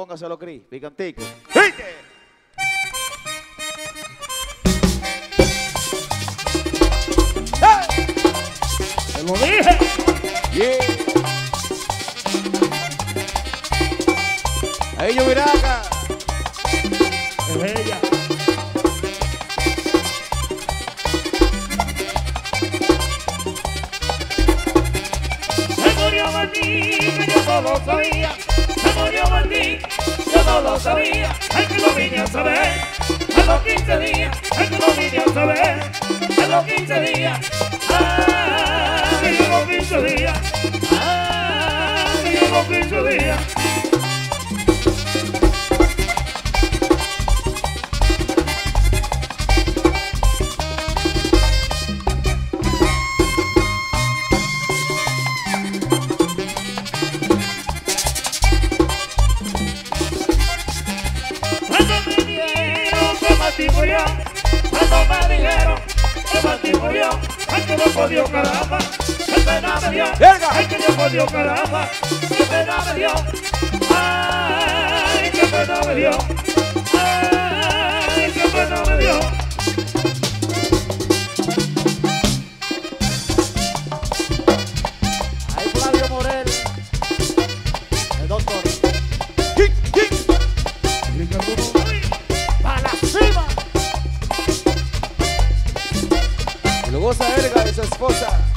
Póngaselo, Cris, picantico. ¡Viste! Te lo dije. Yeah. Ahí yo viraca. Es ella. Se murió Martín, que yo no lo sabía. Murió Martín, yo no lo sabía. Ay, que lo vine a saber. A los 15 días, ay, que lo vine a saber. A los 15 días. Que Martín murió, cuando me dijeron que Martín murió, ay que no podía caramba, qué pena me dio, ay que no podía caramba, qué pena me dio, ay qué pena me dio, forças, forças.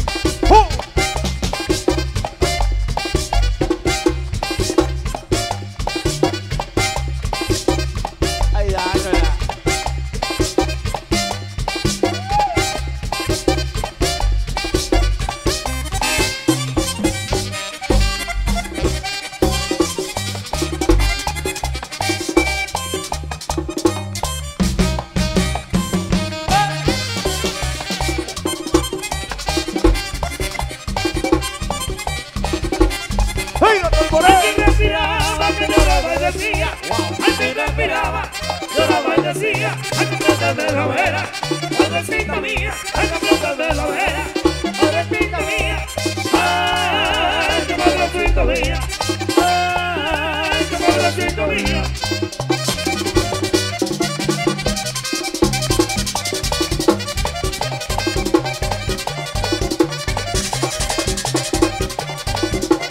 Decía, ay que respiraba, lloraba y decía, ay que préstame la vera, pobrecita mía, ay que préstame la vera, pobrecita mía, ay que pobrecita mía, ay que pobrecita mía.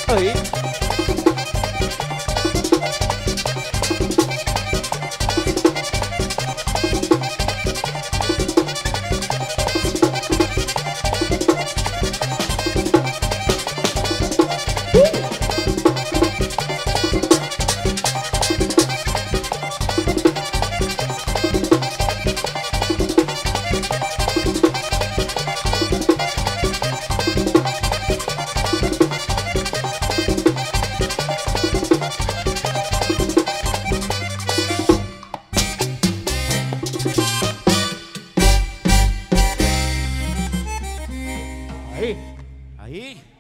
Ahí. Ahí. Ahí.